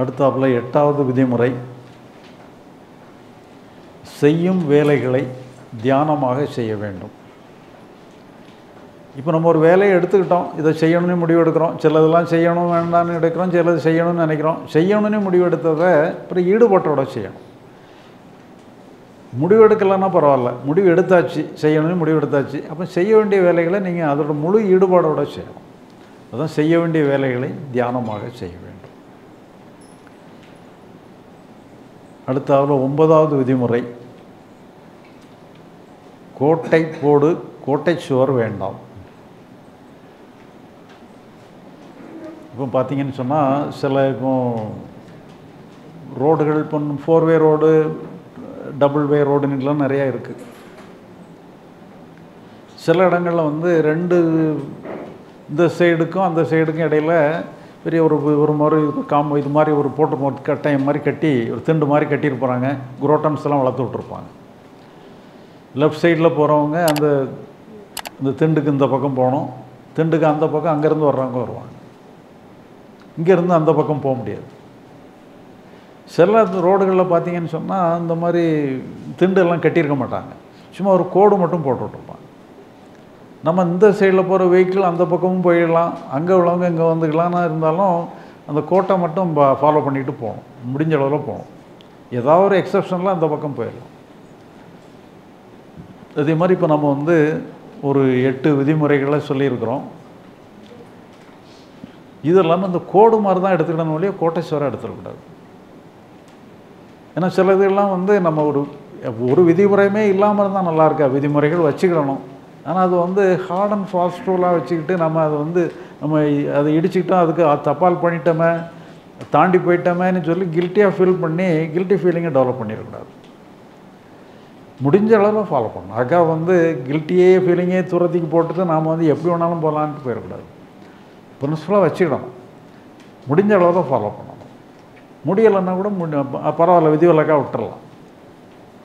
அடுத்தாப்புல எட்டாவது விதிமுறை. செய்யும் வேலைகளை தியானமாக செய்ய வேண்டும். இப்போ நம்ம ஒரு வேலையை எடுத்துக்கிட்டோம். இதை செய்யணும்னு முடிவு எடுக்கிறோம். சிலதெல்லாம் செய்யணும் வேண்டாம்னு எடுக்கிறோம். சிலது செய்யணும்னு நினைக்கிறோம். செய்யணும்னு முடிவு எடுத்ததை அப்புறம் ஈடுபாட்டோட செய்யணும். முடிவு எடுக்கலைன்னா பரவாயில்ல. முடிவு எடுத்தாச்சு. செய்யணும்னு முடிவு எடுத்தாச்சு. அப்போ செய்ய வேண்டிய வேலைகளை நீங்கள் அதோட முழு ஈடுபாடோடு செய்யணும். அதான் செய்ய வேண்டிய வேலைகளை தியானமாக செய்ய வேண்டும். அடுத்தாவில் ஒன்பதாவது விதிமுறை. கோட்டை போடு கோட்டை சுவர் வேண்டாம். இப்போ பார்த்தீங்கன்னு சொன்னால் சில இப்போ ரோடுகள் இப்போ four way road double way ரோடுன்னுலாம் நிறையா இருக்குது சில இடங்களில் வந்து ரெண்டு இந்த சைடுக்கும் அந்த சைடுக்கும் இடையில பெரிய ஒரு ஒரு மாதிரி காம்போ இது மாதிரி ஒரு போட்டு கட்டாயம் மாதிரி கட்டி ஒரு திண்டு மாதிரி கட்டியிருப்பாங்க குரோட்டன்ஸ் எல்லாம் வளர்த்து விட்ருப்பாங்க லெஃப்ட் சைடில் போகிறவங்க அந்த இந்த திண்டுக்கு இந்த பக்கம் போகணும். திண்டுக்கு அந்த பக்கம் அங்கேருந்து வர்றவங்க வருவாங்க. இங்கேருந்து அந்த பக்கம் போக முடியாது. சில ரோடுகளில் பார்த்தீங்கன்னு சொன்னால் இந்த மாதிரி திண்டு எல்லாம் கட்டியிருக்க மாட்டாங்க. சும்மா ஒரு கோடு மட்டும் போட்டு விட்ருப்பாங்க நம்ம இந்த சைடில் போகிற வெஹிக்கிள் அந்த பக்கமும் போயிடலாம். அங்கே உள்ளவங்க இங்கே வந்துக்கலாம்னா இருந்தாலும் அந்த கோட்டை மட்டும் ஃபாலோ பண்ணிட்டு போகணும். முடிஞ்ச அளவில் போகணும். ஏதாவது ஒரு எக்ஸப்ஷனில் அந்த பக்கம் போயிடலாம். அதே மாதிரி இப்போ நம்ம வந்து ஒரு எட்டு விதிமுறைகளை சொல்லியிருக்கிறோம். இது இல்லாமல் இந்த கோடு மாதிரி தான் எடுத்துக்கணும் வழியே கோட்டை சுவரம் எடுத்துடக்கூடாது. ஏன்னா சில இதெல்லாம் வந்து நம்ம ஒரு ஒரு விதிமுறையுமே இல்லாமல் இருந்தால் நல்லா இருக்கா? விதிமுறைகள் வச்சுக்கிடணும். ஆனால் அது வந்து ஹார்ட் அண்ட் ஃபாஸ்ட் ரூலாக வச்சுக்கிட்டு நம்ம அதை வந்து நம்ம அதை இடிச்சுக்கிட்டோம் அதுக்கு தப்பால் பண்ணிட்டோமே தாண்டி போயிட்டோமேன்னு சொல்லி கில்ட்டியாக ஃபீல் பண்ணி கில்ட்டி ஃபீலிங்கை டெவலப் பண்ணிடக்கூடாது. முடிஞ்ச அளவில் ஃபாலோ பண்ணணும். அக்கா வந்து கில்ட்டியே ஃபீலிங்கே தூரத்துக்கு போட்டுட்டு நாம் வந்து எப்படி வேணாலும் போகலான்ட்டு போயிடக்கூடாது. பிரின்சிபலாக வச்சுக்கணும் முடிஞ்ச அளவில் ஃபாலோ பண்ணணும். முடியலைன்னா கூட முடி பரவாயில்ல விதிவிலக்காக விட்டுறலாம்.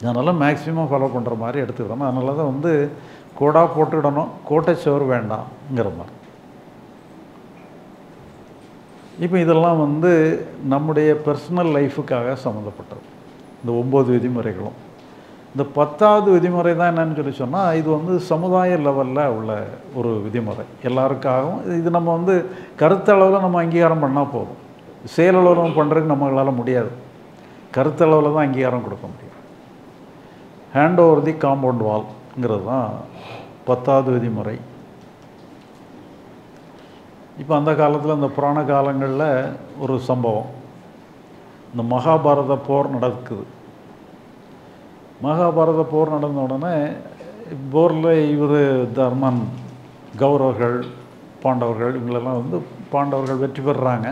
அதனால் மேக்ஸிமம் ஃபாலோ பண்ணுற மாதிரி எடுத்துக்கிறோம் அதனால தான் வந்து கோடாக போட்டுக்கிடணும் கோட்டை சுவர் வேண்டாம்ங்கிற மாதிரி. இப்போ இதெல்லாம் வந்து நம்முடைய பர்சனல் லைஃபுக்காக சம்மந்தப்பட்டது. இந்த ஒம்பது விதிமுறைகளும். இந்த பத்தாவது விதிமுறை தான் என்னன்னு சொல்லி சொன்னால் இது வந்து சமுதாய லெவலில் உள்ள ஒரு விதிமுறை. எல்லாருக்காகவும் இது நம்ம வந்து கருத்தளவில் நம்ம அங்கீகாரம் பண்ணால் போதும். செயலளவில் நம்ம பண்ணுறதுக்கு நம்மளால் முடியாது. கருத்தளவில் தான் அங்கீகாரம் கொடுக்க முடியும். Hand over the compound wall ங்கிறது தான் பத்தாவது விதிமுறை இப்போ அந்த காலத்தில் இந்த புராண காலங்களில் ஒரு சம்பவம். இந்த மகாபாரத போர் நடக்குது. மகாபாரத போர் நடந்த உடனே போரில் இவர் தர்மன் கௌரவர்கள் பாண்டவர்கள் இவங்களெல்லாம் வந்து பாண்டவர்கள் வெற்றி பெறுறாங்க.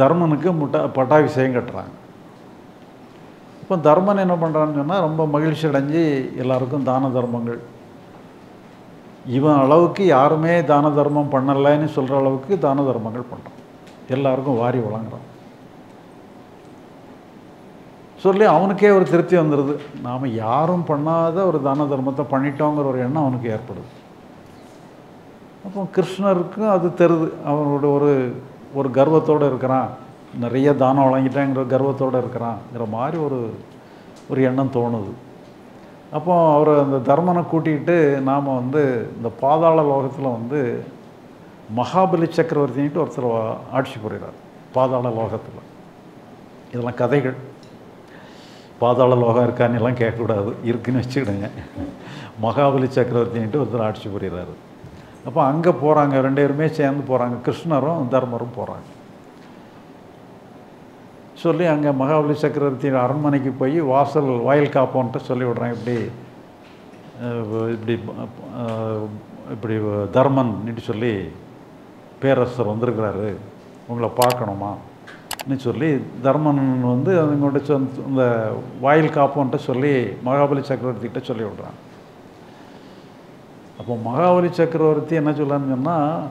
தர்மனுக்கு முட்டா பட்டாபிஷேகம் கட்டுறாங்க. இப்போ தர்மன் என்ன பண்ணுறான்னு சொன்னால் ரொம்ப மகிழ்ச்சி அடைஞ்சு எல்லாருக்கும் தான தர்மங்கள். இவன் அளவுக்கு யாருமே தான தர்மம் பண்ணலைன்னு சொல்கிற அளவுக்கு தான தர்மங்கள் பண்ணுறான் எல்லாருக்கும் வாரி வழங்குறான். சொல்லி அவனுக்கே ஒரு திருப்தி வந்துடுது நாம் யாரும் பண்ணாத ஒரு தான தர்மத்தை பண்ணிட்டோங்கிற ஒரு எண்ணம் அவனுக்கு ஏற்படுது. அப்போ கிருஷ்ணருக்கும் அது தெருது. அவனோட ஒரு ஒரு கர்வத்தோடு இருக்கிறான். நிறைய தானம் வழங்கிட்டேங்கிற கர்வத்தோடு இருக்கிறாங்கிற மாதிரி ஒரு ஒரு எண்ணம் தோணுது. அப்போ அவர் அந்த தர்மனை கூட்டிகிட்டு நாம் வந்து இந்த பாதாள லோகத்தில் வந்து மகாபலி சக்கரவர்த்தின்ட்டு ஒருத்தர் ஆட்சி புரிகிறார் பாதாள லோகத்தில். இதெல்லாம் கதைகள். பாதாள லோகம் இருக்கான்னு எல்லாம் கேட்கக்கூடாது. இருக்குன்னு வச்சுக்கிடுங்க. மகாபலி சக்கரவர்த்தின்ட்டு ஒருத்தர் ஆட்சி புரிகிறாரு அப்போ அங்கே போகிறாங்க ரெண்டு பேருமே சேர்ந்து போகிறாங்க கிருஷ்ணரும் தர்மரும் போகிறாங்க சொல்லி அங்கே மகாபலி சக்கரவர்த்தியின் அரண்மனைக்கு போய் வாசல் வாயில் காப்போன்ட்டு சொல்லி விட்றாங்க இப்படி இப்படி இப்படி தர்மன் சொல்லி பேரரசர் வந்திருக்கிறாரு. உங்களை பார்க்கணுமா? சொல்லி தர்மன் வந்து அவங்கள்ட்ட சொ இந்த வாயில் காப்போன்ட்டு சொல்லி மகாபலி சக்கரவர்த்திகிட்ட சொல்லி விட்றாங்க அப்போ மகாபலி சக்கரவர்த்தி என்ன சொல்லான்னு சொன்னால்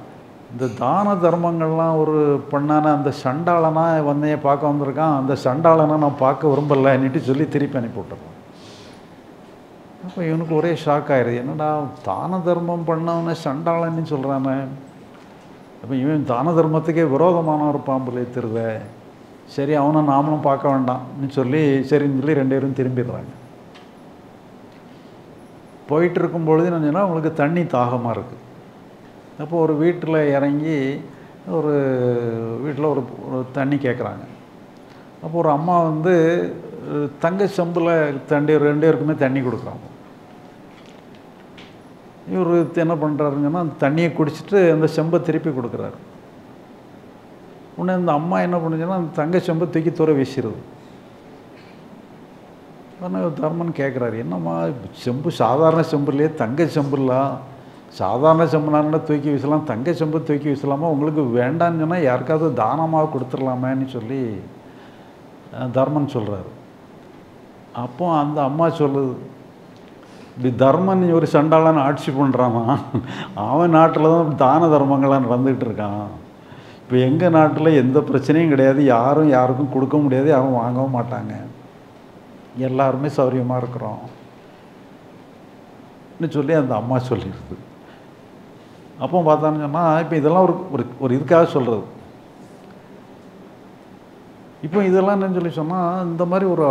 இந்த தான தர்மங்கள்லாம் ஒரு பண்ணான அந்த சண்டாளனா வந்தைய பார்க்க வந்திருக்கான். அந்த சண்டாளனை நான் பார்க்க விரும்பலைன்னுட்டு சொல்லி திருப்பி அனுப்பி விட்டுறான். அப்போ இவனுக்கு ஒரே ஷாக் ஆயிடுது. என்னடா தான தர்மம் பண்ணவனே சண்டாளன்னு சொல்கிறானே அப்போ இவன் தான தர்மத்துக்கே விரோதமான ஒரு பாம்புல திருத சரி அவனை நாமளும் பார்க்க வேண்டாம்னு சொல்லி சரின்னு சொல்லி ரெண்டு பேரும் திரும்பிடுறாங்க. போயிட்டு இருக்கும் பொழுது சொன்னால் அவங்களுக்கு தண்ணி தாகமாக இருக்குது அப்போ ஒரு வீட்டில் இறங்கி ஒரு வீட்டில் ஒரு தண்ணி கேட்குறாங்க. அப்போ ஒரு அம்மா வந்து தங்க செம்பில் தண்ணி ரெண்டு பேருக்குமே தண்ணி கொடுக்குறாங்க இவர் என்ன பண்ணுறாருங்கன்னா அந்த தண்ணியை குடிச்சிட்டு அந்த செம்பை திருப்பி கொடுக்குறாரு. உடனே அந்த அம்மா என்ன பண்ணுச்சுன்னா அந்த தங்க செம்பை தூக்கி தூர வீசிடுது உடனே தர்மன் கேட்குறாரு என்னம்மா செம்பு சாதாரண செம்புலேயே தங்க செம்புல? சாதாரண செம்புனால தூக்கி வீசலாம் தங்க செம்பு தூக்கி வீசலாமா? உங்களுக்கு வேண்டான்னு சொன்னால் யாருக்காவது தானமாக கொடுத்துடலாமேன்னு சொல்லி தர்மன் சொல்கிறாரு அப்போ அந்த அம்மா சொல்லுது இப்படி தர்மன் ஒரு சண்டாளன் ஆட்சி பண்ணுறாமா அவன் நாட்டில் தான் தான தர்மங்களாக நடந்துக்கிட்டு இருக்கான். இப்போ எங்கள் நாட்டில் எந்த பிரச்சனையும் கிடையாது. யாரும் யாருக்கும் கொடுக்க முடியாது. யாரும் வாங்கவும் மாட்டாங்க. எல்லாருமே சௌரியமாக இருக்கிறோம். சொல்லி அந்த அம்மா சொல்லிடுது. அப்போ பார்த்தான்னு சொன்னால் இப்போ இதெல்லாம் ஒரு ஒரு ஒரு இதுக்காக சொல்கிறது இப்போ இதெல்லாம் என்னன்னு சொல்லி சொன்னால் இந்த மாதிரி ஒரு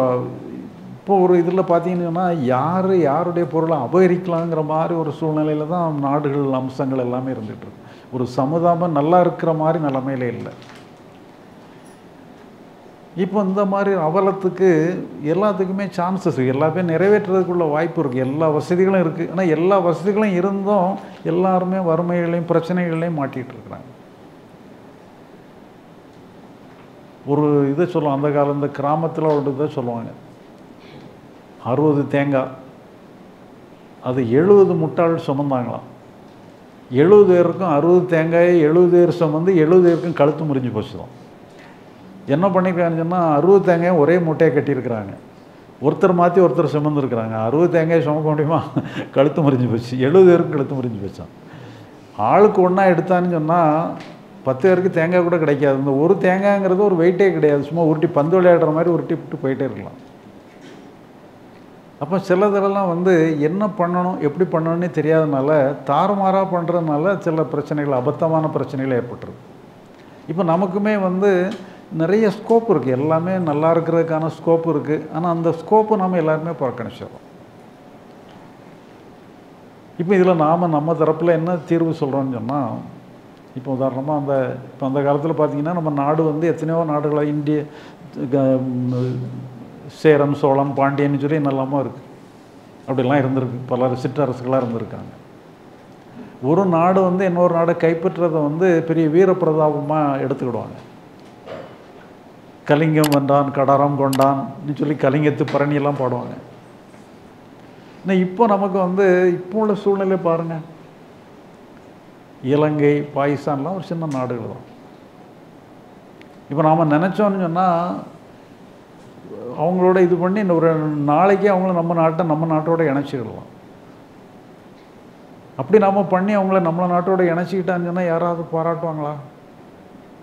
இப்போ ஒரு இதில் பார்த்தீங்கன்னு சொன்னால் யார் யாருடைய பொருளை அபகரிக்கலாங்கிற மாதிரி ஒரு சூழ்நிலையில் தான் நாடுகள் அம்சங்கள் எல்லாமே இருந்துகிட்ருக்கு ஒரு சமுதாயம் நல்லா இருக்கிற மாதிரி நிலமையில இல்லை. இப்போ இந்த மாதிரி அவலத்துக்கு எல்லாத்துக்குமே சான்சஸ் இருக்குது எல்லாமே நிறைவேற்றுறதுக்குள்ள வாய்ப்பு இருக்குது எல்லா வசதிகளும் இருக்குது ஆனால் எல்லா வசதிகளும் இருந்தும் எல்லாருமே வறுமைகளையும் பிரச்சனைகளையும் மாட்டிகிட்டு இருக்கிறாங்க. ஒரு இதை சொல்லுவோம். அந்த காலம் இந்த கிராமத்தில் ஒரு இதை சொல்லுவாங்க. அறுபது தேங்காய் அது எழுபது முட்டாள் சுமந்தாங்களாம். எழுபது பேருக்கும் அறுபது தேங்காயை எழுபது பேர் சுமந்து எழுபது பேருக்கும் கழுத்து முறிஞ்சு போச்சுதான். என்ன பண்ணியிருக்காங்கன்னு சொன்னால் அறுபது தேங்காயும் ஒரே மூட்டையை கட்டியிருக்கிறாங்க. ஒருத்தர் மாற்றி ஒருத்தர் சுமந்துருக்குறாங்க. அறுபது தேங்காயை சுமக்க முடியுமா? கழுத்து முறிஞ்சு போச்சு. எழுபது பேருக்கு கழுத்து முறிஞ்சு போச்சான் ஆளுக்கு ஒன்றா எடுத்தான்னு சொன்னால் பத்து பேருக்கு தேங்காய் கூட கிடைக்காது. இந்த ஒரு தேங்காய்ங்கிறது ஒரு வெயிட்டே கிடையாது. சும்மா உருட்டி பந்து விளையாடுற மாதிரி உருட்டி விட்டு போயிட்டே இருக்கலாம். அப்போ சிலதெல்லாம் வந்து என்ன பண்ணணும் எப்படி பண்ணணும்னே தெரியாதனால தாறுமாறாக பண்ணுறதுனால சில பிரச்சனைகள் அபத்தமான பிரச்சனைகள் ஏற்பட்டுருது. இப்போ நமக்குமே வந்து நிறைய ஸ்கோப் இருக்குது எல்லாமே நல்லா இருக்கிறதுக்கான ஸ்கோப் இருக்குது ஆனால் அந்த ஸ்கோப்பை நாம் எல்லாருமே புறக்கணிச்சிடறோம். இப்போ இதில் நாம் நம்ம தரப்பில் என்ன தீர்வு சொல்கிறோம்னு சொன்னால் இப்போ உதாரணமாக அந்த இப்போ அந்த காலத்தில் பார்த்தீங்கன்னா நம்ம நாடு வந்து எத்தனையோ நாடுகளை இந்திய க- சேரம் சோழம் பாண்டியன்னு சொல்லி என்னெல்லாமோ இருக்குது அப்படிலாம் இருந்திருக்கு. பல சிற்றரசுகளாக இருந்திருக்காங்க. ஒரு நாடு வந்து இன்னொரு நாடை கைப்பற்றுறதை வந்து பெரிய வீரப்பிரதாபமாக எடுத்துக்கிடுவாங்க. கலிங்கம் வந்தான் கடாரம் கொண்டான்னு சொல்லி கலிங்கத்து பரணியெல்லாம் பாடுவாங்க. ஆனால் இப்போ நமக்கு வந்து இப்போ உள்ள சூழ்நிலை பாருங்கள் இலங்கை பாகிஸ்தான்லாம் ஒரு சின்ன நாடுகள் தான். இப்போ நாம் நினச்சோன்னு சொன்னால் அவங்களோட இது பண்ணி இந்த ஒரு நாளைக்கே அவங்கள நம்ம நாட்டை நம்ம நாட்டோட இணைச்சிக்கிடலாம். அப்படி நாம் பண்ணி அவங்கள நம்ம நாட்டோட இணைச்சிக்கிட்டான்னு சொன்னால் யாராவது பாராட்டுவாங்களா?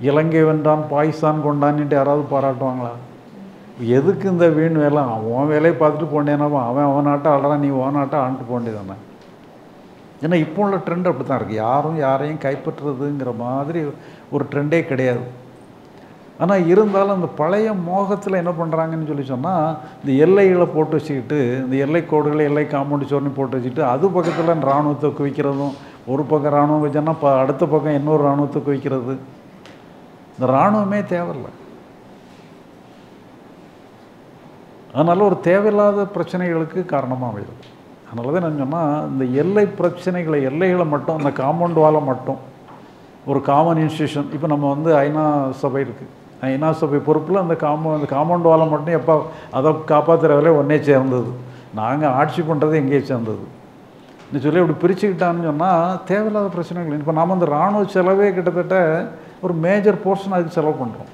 இலங்கை வென்றான் பாகிஸ்தான் கொண்டான்னுட்டு யாராவது பாராட்டுவாங்களா? எதுக்கு இந்த வீண் வேலை? அவன் வேலையை பார்த்துட்டு போண்டேனாவோ அவன் அவன் நாட்டை ஆடுறான் நீ உன் நாட்டை ஆண்டுட்டு போண்டேதானே ஏன்னா இப்போ உள்ள ட்ரெண்ட் அப்படி தான் இருக்குது யாரும் யாரையும் கைப்பற்றுறதுங்கிற மாதிரி ஒரு ட்ரெண்டே கிடையாது. ஆனால் இருந்தாலும் அந்த பழைய மோகத்தில் என்ன பண்ணுறாங்கன்னு சொல்லி சொன்னால் இந்த எல்லைகளை போட்டு வச்சுக்கிட்டு இந்த எல்லை கோடுகளை எல்லை காம்பவுண்டு சோர்னி போட்டு வச்சுக்கிட்டு அது பக்கத்தில் இராணுவத்தை குவிக்கிறதும் ஒரு பக்கம் இராணுவம் வச்சோன்னா இப்போ அடுத்த பக்கம் இன்னொரு இராணுவத்தை குவிக்கிறது. இந்த இராணுவமே தேவையில்லை. அதனால் ஒரு தேவையில்லாத பிரச்சனைகளுக்கு காரணமாக அமையுது அதனால தான் நான் சொன்னால் இந்த எல்லை பிரச்சனைகளை எல்லைகளை மட்டும் இந்த காம்பவுண்ட் வாலை மட்டும் ஒரு காமன் இன்ஸ்டியூஷன் இப்போ நம்ம வந்து ஐநா சபை இருக்குது ஐநா சபை பொறுப்பில் அந்த காம்பவுண்ட் அந்த காம்பவுண்ட் வாலை மட்டும் எப்போ அதை காப்பாற்றுற வேலையை ஒன்றே சேர்ந்தது. நாங்கள் ஆட்சி பண்ணுறது எங்கேயே சேர்ந்தது. இன்னும் சொல்லி இப்படி பிரிச்சுக்கிட்டான்னு சொன்னால் தேவையில்லாத பிரச்சனைகள். இப்போ நாம் அந்த இராணுவ செலவே கிட்டத்தட்ட ஒரு மேஜர் போர்ஷன் அதுக்கு செலவு பண்ணுறோம்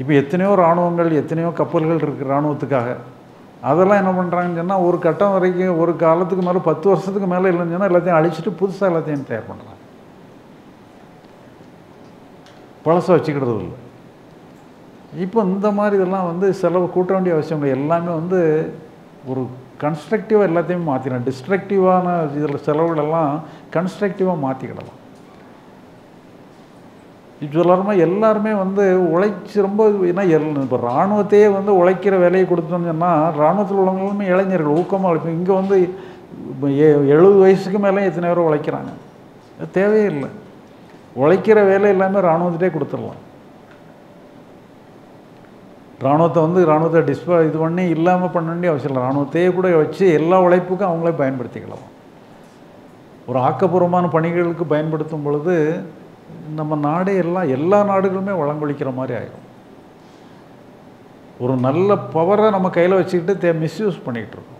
இப்போ எத்தனையோ இராணுவங்கள் எத்தனையோ கப்பல்கள் இருக்குது இராணுவத்துக்காக. அதெல்லாம் என்ன பண்ணுறாங்கன்னு சொன்னால் ஒரு கட்டம் வரைக்கும் ஒரு காலத்துக்கு மேலே பத்து வருஷத்துக்கு மேலே இல்லைன்னு சொன்னால் எல்லாத்தையும் அழிச்சிட்டு புதுசாக எல்லாத்தையும் தயார் பண்ணுறாங்க பழசை வச்சுக்கிறது இல்லை. இப்போ இந்த மாதிரி இதெல்லாம் வந்து செலவு கூட்ட வேண்டிய அவசியம் இல்லை. எல்லாமே வந்து ஒரு கன்ஸ்ட்ரக்டிவாக எல்லாத்தையுமே மாற்றிடலாம் டிஸ்ட்ரக்டிவான இதில் செலவுகளெல்லாம் கன்ஸ்ட்ரக்டிவாக மாற்றிக்கிடலாம் சொல்லறமா எல்லாருமே வந்து உழைச்சி ரொம்ப ஏன்னா எல் இப்போ இராணுவத்தையே வந்து உழைக்கிற வேலையை கொடுத்தோம்னு சொன்னால் இராணுவத்தில் உள்ளவங்களுமே இளைஞர்கள் ஊக்கமாக உழைப்போம் இங்கே வந்து இப்போ ஏ எழுபது வயசுக்கு மேலே எத்தனை பேரும் உழைக்கிறாங்க? அது தேவையே இல்லை உழைக்கிற வேலை எல்லாமே இராணுவத்திட்டே கொடுத்துடலாம். இராணுவத்தை வந்து இராணுவத்தை டிஸ்பா இது பண்ணி இல்லாமல் பண்ண வேண்டிய அவசியம் இல்லை. இராணுவத்தையே கூட வச்சு எல்லா உழைப்புக்கும் அவங்களே பயன்படுத்திக்கலாம். ஒரு ஆக்கப்பூர்வமான பணிகளுக்கு பயன்படுத்தும் பொழுது நம்ம நாடே எல்லாம் எல்லா நாடுகளுமே வளங்கொழிக்கிற மாதிரி ஆயிடும் ஒரு நல்ல பவரை நம்ம கையில் வச்சுக்கிட்டு தே மிஸ்யூஸ் பண்ணிக்கிட்டு இருக்கோம்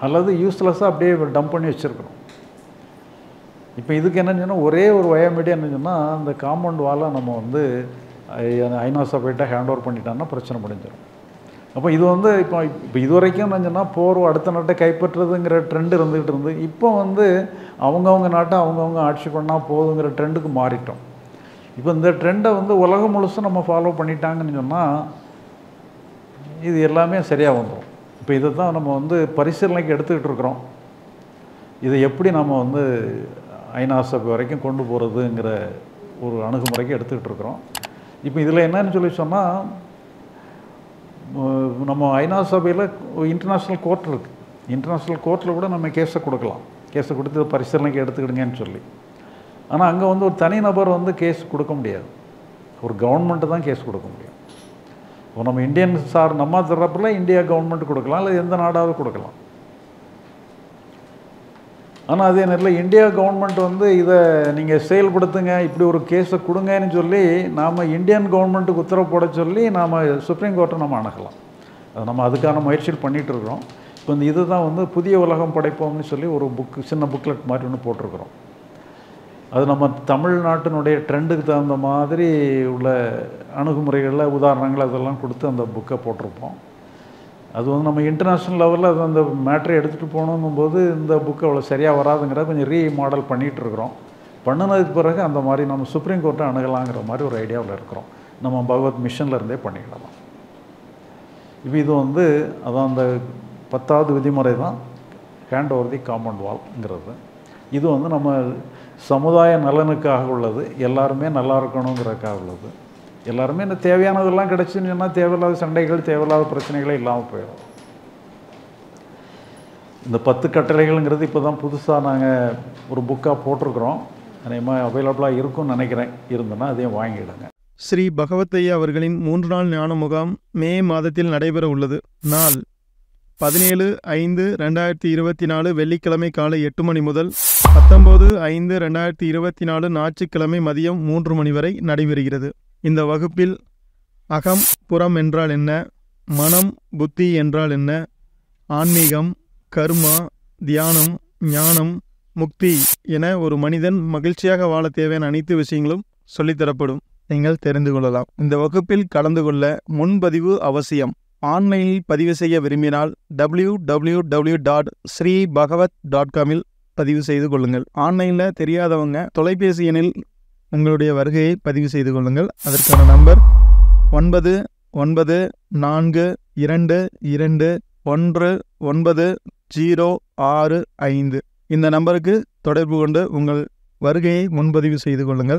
அல்லது யூஸ்லெஸ்ஸாக அப்படியே டம்ப் பண்ணி வச்சுருக்கிறோம். இப்போ இதுக்கு என்னன்னு சொன்னால் ஒரே ஒரு வயமீடியா என்ன சொன்னால் அந்த காம்பவுண்ட் வாலை நம்ம வந்து ஐ- ஐநா சபையிட்ட ஹேண்ட் ஓவர் பண்ணிட்டோம்னா பிரச்சனை முடிஞ்சிடும். அப்போ இது வந்து இப்போ இப்போ இது வரைக்கும் என்ன சொன்னால் போர் அடுத்த நாட்டை கைப்பற்றுறதுங்கிற ட்ரெண்ட் இருந்துகிட்டு இருந்து இப்போ வந்து அவங்கவுங்க நாட்டை அவங்கவுங்க ஆட்சி பண்ணால் போதுங்கிற ட்ரெண்டுக்கு மாறிட்டோம். இப்போ இந்த ட்ரெண்டை வந்து உலகம் முழுசும் நம்ம ஃபாலோ பண்ணிட்டாங்கன்னு சொன்னால் இது எல்லாமே சரியாக வந்துடும் இப்போ இதை தான் நம்ம வந்து பரிசீலனைக்கு எடுத்துக்கிட்டு இருக்கிறோம். இதை எப்படி நம்ம வந்து ஐநா சபை வரைக்கும் கொண்டு போகிறதுங்கிற ஒரு அணுகுமுறைக்கு எடுத்துக்கிட்டு இருக்கிறோம். இப்போ இதில் என்னன்னு சொல்லி சொன்னால் நம்ம ஐநா சபையில் இன்டர்நேஷ்னல் கோர்ட் இருக்குது இன்டர்நேஷ்னல் கோர்ட்டில் கூட நம்ம கேஸை கொடுக்கலாம். கேஸை கொடுத்து பரிசீலனைக்கு எடுத்துக்கிடுங்கன்னு சொல்லி. ஆனால் அங்கே வந்து ஒரு தனிநபர் வந்து கேஸ் கொடுக்க முடியாது. ஒரு கவர்மெண்ட்டு தான் கேஸ் கொடுக்க முடியும். இப்போ நம்ம இந்தியன் சார் நம்ம தரப்பில் இந்தியா கவர்மெண்ட் கொடுக்கலாம் இல்லை எந்த நாடாவது கொடுக்கலாம். ஆனால் அதே நேரத்தில் இந்தியா கவர்மெண்ட் வந்து இதை நீங்கள் செயல்படுத்துங்க இப்படி ஒரு கேஸை கொடுங்கன்னு சொல்லி நாம் இந்தியன் கவர்மெண்ட்டுக்கு உத்தரவு போட சொல்லி நாம் சுப்ரீம் கோர்ட்டை நம்ம அணுகலாம். அது நம்ம அதுக்கான முயற்சிகள் பண்ணிகிட்டு இருக்கிறோம். இப்போ இந்த இதுதான் வந்து புதிய உலகம் படைப்போம்னு சொல்லி ஒரு புக்கு சின்ன புக்லெட் மாதிரி ஒன்று போட்டிருக்கிறோம். அது நம்ம தமிழ்நாட்டினுடைய ட்ரெண்டுக்கு தகுந்த மாதிரி உள்ள அணுகுமுறைகளில் உதாரணங்கள் அதெல்லாம் கொடுத்து அந்த புக்கை போட்டிருப்போம். அது வந்து நம்ம இன்டர்நேஷ்னல் லெவலில் அது அந்த மேட்ரை எடுத்துகிட்டு போகணுங்கும்போது இந்த புக்கு அவ்வளோ சரியாக வராதுங்கிற கொஞ்சம் ரீ மாடல் பண்ணிகிட்ருக்குறோம் பண்ணினதுக்கு பிறகு அந்த மாதிரி நம்ம சுப்ரீம் கோர்ட்டை அணுகலாங்கிற மாதிரி ஒரு ஐடியாவில் இருக்கிறோம். நம்ம பகவத் மிஷனில் இருந்தே பண்ணிக்கிடலாம். இப்போ இது வந்து அதான் அந்த பத்தாவது விதிமுறை தான். ஹேண்ட் ஓவர் தி காம்பவுண்ட் வால்ங்கிறது இது வந்து நம்ம சமுதாய நலனுக்காக உள்ளது. எல்லாருமே நல்லா இருக்கணுங்கிறதுக்காக உள்ளது. எல்லாருமே இந்த தேவையானதெல்லாம் கிடச்சுன்னு சொன்னால் தேவையில்லாத சண்டைகள் தேவையில்லாத பிரச்சனைகளே இல்லாமல் போயிடும். இந்த பத்து கட்டளைகள்ங்கிறது இப்போ தான் புதுசாக நாங்கள் ஒரு புக்காக போட்டிருக்கிறோம். அதேமாதிரி அவைலபிளாக இருக்கும்னு நினைக்கிறேன். இருந்ததுன்னா அதையும் வாங்கிடுங்க. ஸ்ரீ பகவத்தையா அவர்களின் மூன்று நாள் ஞான முகாம் மே மாதத்தில் நடைபெற உள்ளது. நாள் பதினேழு ஐந்து ரெண்டாயிரத்தி இருபத்தி நாலு வெள்ளிக்கிழமை காலை எட்டு மணி முதல் பத்தொம்போது ஐந்து ரெண்டாயிரத்தி இருபத்தி நாலு ஞாயிற்றுக்கிழமை மதியம் மூன்று மணி வரை நடைபெறுகிறது. இந்த வகுப்பில் அகம் புறம் என்றால் என்ன? மனம் புத்தி என்றால் என்ன? ஆன்மீகம் கர்மா தியானம் ஞானம் முக்தி என ஒரு மனிதன் மகிழ்ச்சியாக வாழ தேவையான அனைத்து விஷயங்களும் சொல்லித்தரப்படும். நீங்கள் தெரிந்து கொள்ளலாம். இந்த வகுப்பில் கலந்து கொள்ள முன்பதிவு அவசியம். ஆன்லைனில் பதிவு செய்ய விரும்பினால் W W W dot Sri Bhagavat dot காமில் பதிவு செய்து கொள்ளுங்கள். ஆன்லைனில் தெரியாதவங்க தொலைபேசி எண்ணில் உங்களுடைய வருகையை பதிவு செய்து கொள்ளுங்கள். அதற்கான நம்பர் ஒன்பது ஒன்பது நான்கு இரண்டு இரண்டு ஒன்று ஒன்பது ஜீரோ ஆறு ஐந்து. இந்த நம்பருக்கு தொடர்பு கொண்டு உங்கள் வருகையை முன்பதிவு செய்து கொள்ளுங்கள்.